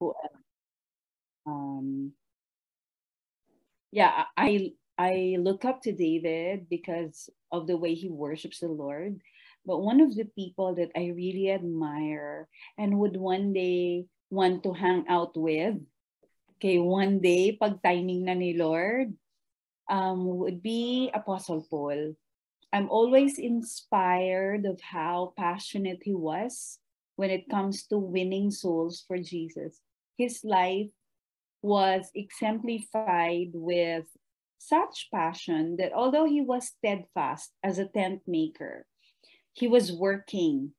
who else? Um, yeah, I I look up to David because of the way he worships the Lord. But one of the people that I really admire and would one day want to hang out with, okay, one day, pag timing na ni Lord, um, would be Apostle Paul. I'm always inspired of how passionate he was when it comes to winning souls for Jesus. His life was exemplified with such passion that although he was steadfast as a tent maker, he was working.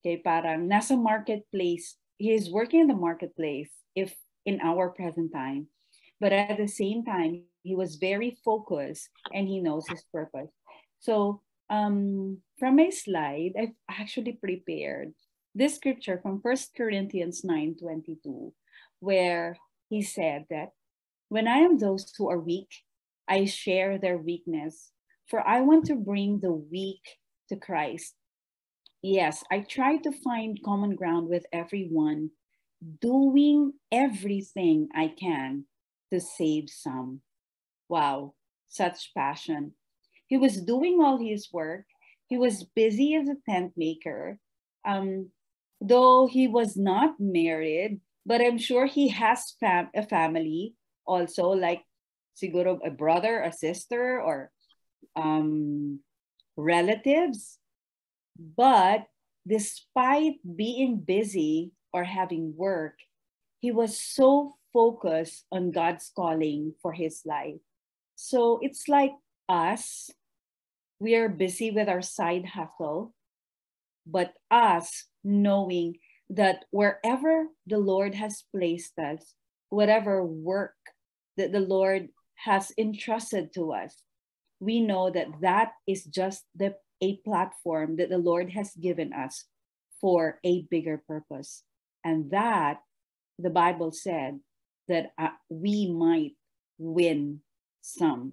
Okay, parang nasa marketplace. He is working in the marketplace if in our present time. But at the same time, he was very focused and he knows his purpose. So um, from my slide, I've actually prepared this scripture from First Corinthians 9 22, where he said that when I am those who are weak, I share their weakness, for I want to bring the weak to Christ. Yes, I try to find common ground with everyone, doing everything I can to save some. Wow, such passion. He was doing all his work. He was busy as a tent maker. Um, though he was not married, but I'm sure he has fam- a family also, like siguro a brother, a sister, or um, relatives. But despite being busy or having work, he was so focused on God's calling for his life. So it's like us, we are busy with our side hustle, but us knowing that wherever the Lord has placed us, whatever work that the Lord has entrusted to us, we know that that is just the a platform that the Lord has given us for a bigger purpose. And that the Bible said that uh, we might win some.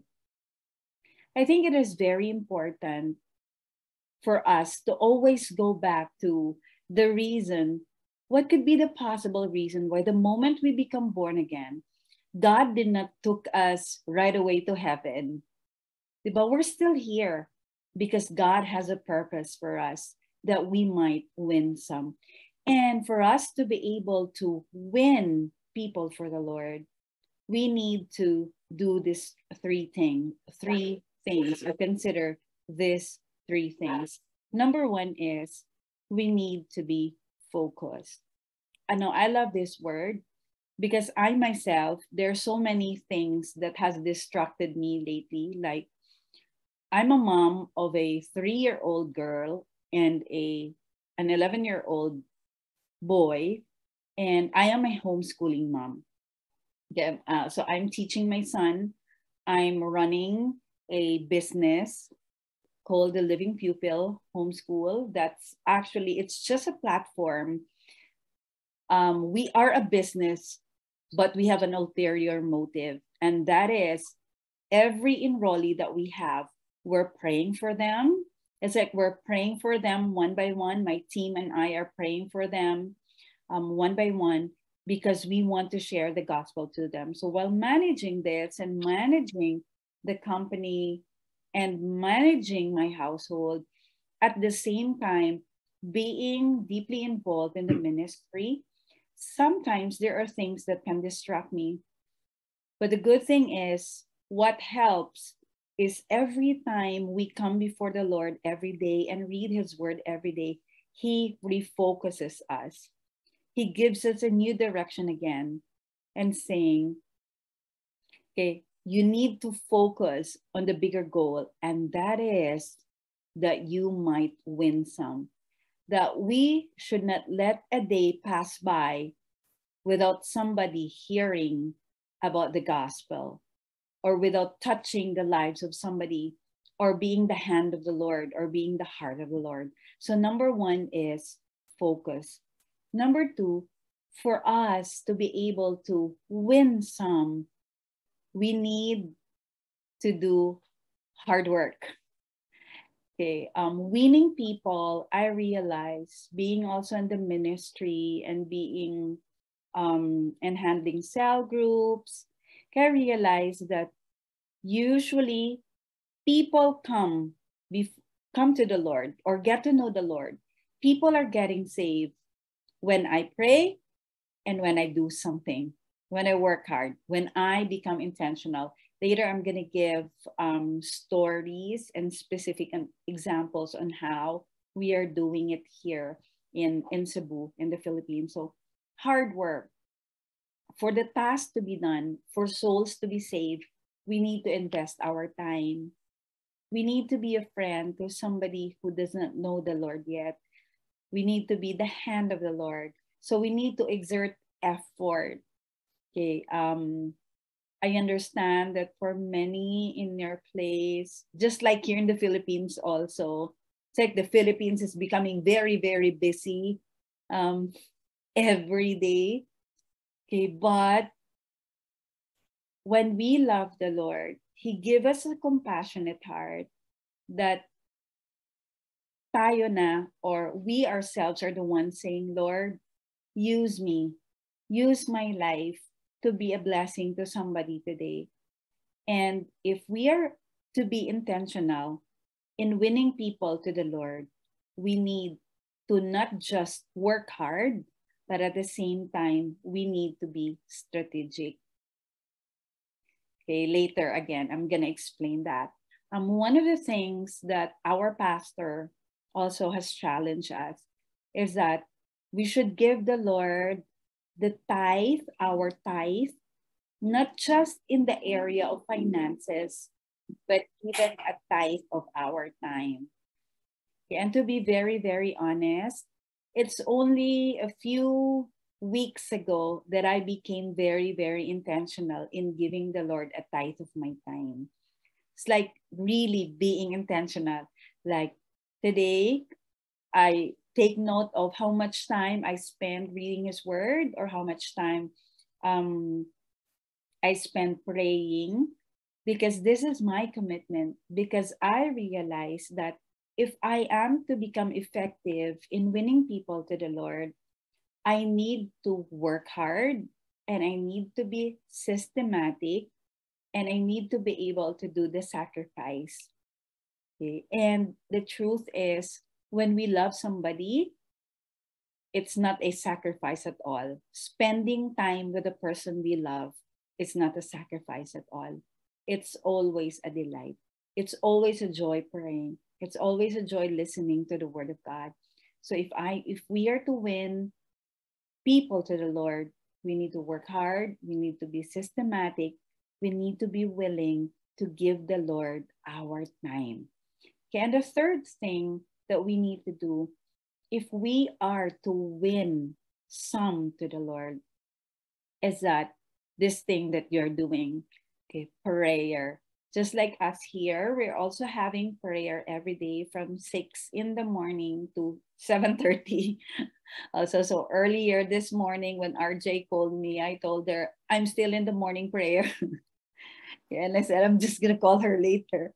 I think it is very important for us to always go back to the reason what could be the possible reason why the moment we become born again God did not took us right away to heaven. But we're still here because God has a purpose for us that we might win some. And for us to be able to win people for the Lord, we need to do this three thing, three things, or consider this three things. Number one is we need to be focused. I know I love this word because I myself, there are so many things that has distracted me lately. Like I'm a mom of a three-year-old girl and a an 11-year-old boy, and I am a homeschooling mom. Yeah, uh, so I'm teaching my son. I'm running a business called the Living Pupil Homeschool. That's actually it's just a platform. Um, we are a business but we have an ulterior motive, and that is every enrollee that we have, we're praying for them. It's like we're praying for them one by one. My team and I are praying for them um, one by one because we want to share the gospel to them. So while managing this and managing the company and managing my household, at the same time, being deeply involved in the ministry, sometimes there are things that can distract me. But the good thing is, what helps is every time we come before the Lord every day and read His word every day, He refocuses us. He gives us a new direction again and saying, okay, you need to focus on the bigger goal, and that is that you might win some that we should not let a day pass by without somebody hearing about the gospel or without touching the lives of somebody or being the hand of the Lord or being the heart of the Lord. So, number one is focus. Number two, for us to be able to win some, we need to do hard work. Okay, um, winning people, I realize being also in the ministry and being um, and handling cell groups, I realize that usually people come bef- come to the Lord or get to know the Lord. People are getting saved when I pray and when I do something, when I work hard, when I become intentional. Later, I'm going to give um, stories and specific examples on how we are doing it here in, in Cebu, in the Philippines. So, hard work. For the task to be done, for souls to be saved, we need to invest our time. We need to be a friend to somebody who doesn't know the Lord yet. We need to be the hand of the Lord. So we need to exert effort. Okay. Um, I understand that for many in your place, just like here in the Philippines also, it's like the Philippines is becoming very, very busy um, every day. Okay, but when we love the Lord, He give us a compassionate heart that tayo na or we ourselves are the ones saying, Lord, use me, use my life to be a blessing to somebody today. And if we are to be intentional in winning people to the Lord, we need to not just work hard, but at the same time, we need to be strategic. Okay, later again, I'm going to explain that. Um, one of the things that our pastor also has challenged us is that we should give the Lord the tithe, our tithe, not just in the area of finances, but even a tithe of our time. And to be very, very honest, it's only a few weeks ago that I became very, very intentional in giving the Lord a tithe of my time. It's like really being intentional. Like today, I take note of how much time I spend reading His Word or how much time um, I spend praying because this is my commitment. Because I realize that if I am to become effective in winning people to the Lord, I need to work hard and I need to be systematic and I need to be able to do the sacrifice. Okay? And the truth is, when we love somebody, it's not a sacrifice at all. Spending time with the person we love is not a sacrifice at all. It's always a delight. It's always a joy praying. It's always a joy listening to the word of God. So if I if we are to win people to the Lord, we need to work hard, we need to be systematic, we need to be willing to give the Lord our time. Okay, and the third thing that we need to do, if we are to win some to the Lord, is that this thing that you're doing, okay, prayer. Just like us here, we're also having prayer every day from 6 in the morning to 7.30 also uh, so earlier this morning when rj called me i told her i'm still in the morning prayer. And i said i'm just going to call her later.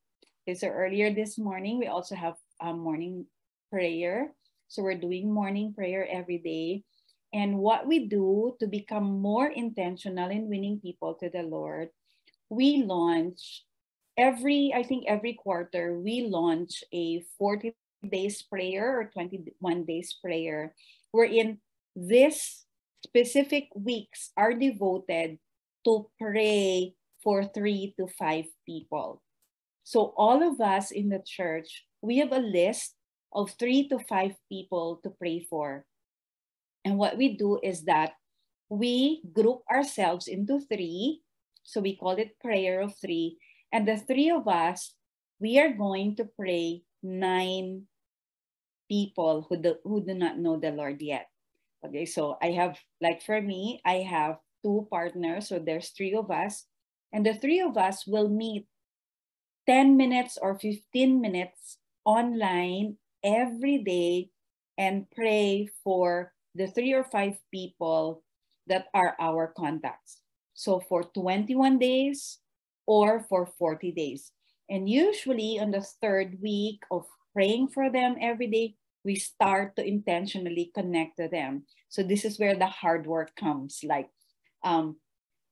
Okay so earlier this morning we also have a morning prayer. So we're doing morning prayer every day. And what we do to become more intentional in winning people to the lord we launch every i think every quarter we launch a 40 days prayer or 21 days prayer, wherein this specific weeks are devoted to pray for three to five people. So all of us in the church, we have a list of three to five people to pray for. And what we do is that we group ourselves into three. So we call it prayer of three. And the three of us, we are going to pray nine people who do, who do not know the Lord yet. Okay, so I have, like for me, I have two partners, so there's three of us, and the three of us will meet 10 minutes or 15 minutes online every day and pray for the three or five people that are our contacts. So for 21 days or for 40 days. And usually on the third week of praying for them every day, we start to intentionally connect to them. So this is where the hard work comes. Like um,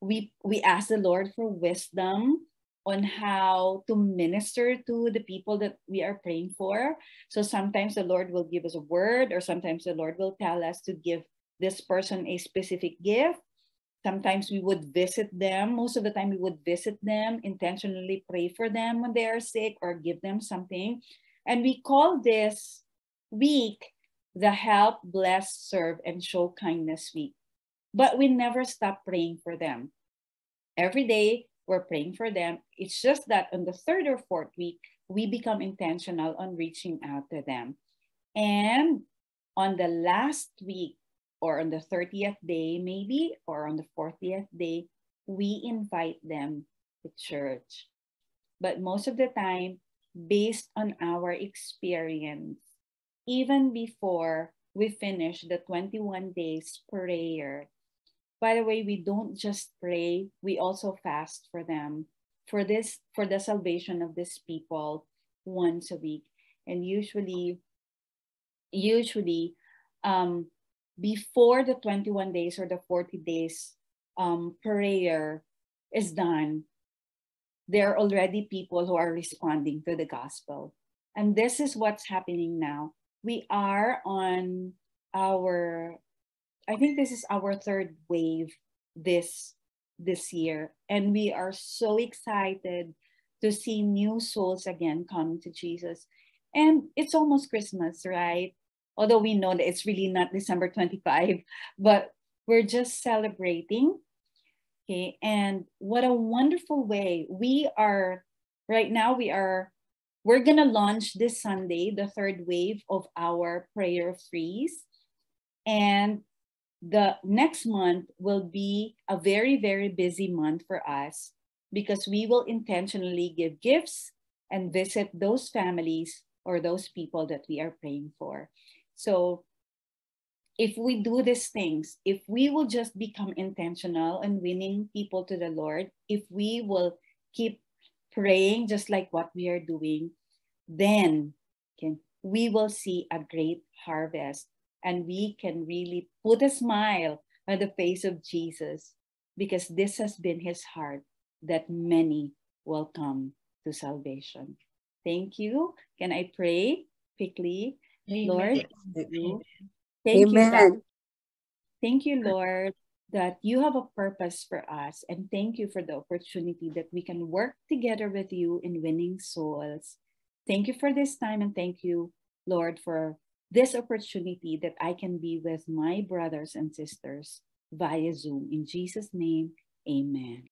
we we ask the Lord for wisdom on how to minister to the people that we are praying for. So sometimes the Lord will give us a word, or sometimes the Lord will tell us to give this person a specific gift. Sometimes we would visit them. Most of the time, we would visit them, intentionally pray for them when they are sick, or give them something. And we call this week the Help, Bless, Serve, and Show Kindness Week. But we never stop praying for them. Every day, we're praying for them. It's just that on the third or fourth week, we become intentional on reaching out to them. And on the last week, or on the 30th day, maybe, or on the 40th day, we invite them to church. But most of the time, based on our experience, even before we finish the 21 days prayer, by the way, we don't just pray, we also fast for them for this for the salvation of these people once a week. And usually, usually um, before the 21 days or the 40 days um, prayer is done, there are already people who are responding to the gospel. And this is what's happening now. We are on our I think this is our third wave this this year and we are so excited to see new souls again come to Jesus. And it's almost Christmas, right? Although we know that it's really not December 25, but we're just celebrating. Okay, and what a wonderful way. We are right now we are we're going to launch this Sunday the third wave of our prayer freeze. And the next month will be a very, very busy month for us because we will intentionally give gifts and visit those families or those people that we are praying for. So if we do these things, if we will just become intentional and winning people to the Lord, if we will keep praying just like what we are doing, then can, we will see a great harvest and we can really put a smile on the face of Jesus because this has been his heart that many will come to salvation. Thank you. Can I pray quickly? Amen. Lord, thank you. Thank Amen. you. That, thank you, Lord, that you have a purpose for us. And thank you for the opportunity that we can work together with you in winning souls. Thank you for this time and thank you, Lord, for this opportunity that I can be with my brothers and sisters via Zoom. In Jesus' name, amen.